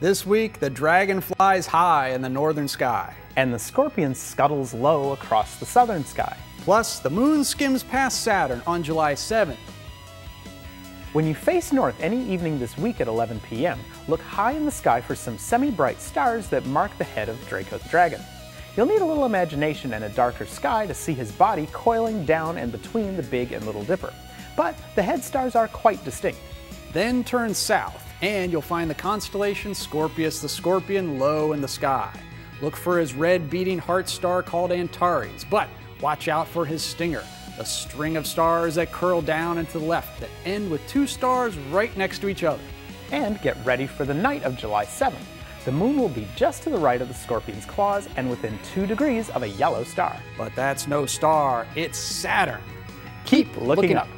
This week, the dragon flies high in the northern sky. And the scorpion scuttles low across the southern sky. Plus, the moon skims past Saturn on July 7th. When you face north any evening this week at 11 p.m., look high in the sky for some semi-bright stars that mark the head of Draco the Dragon. You'll need a little imagination and a darker sky to see his body coiling down and between the Big and Little Dipper. But the head stars are quite distinct. Then turn south, and you'll find the constellation Scorpius the Scorpion low in the sky. Look for his red beating heart star called Antares, but watch out for his stinger, a string of stars that curl down and to the left that end with two stars right next to each other. And get ready for the night of July 7th. The moon will be just to the right of the scorpion's claws and within two degrees of a yellow star. But that's no star, it's Saturn. Keep looking, looking up.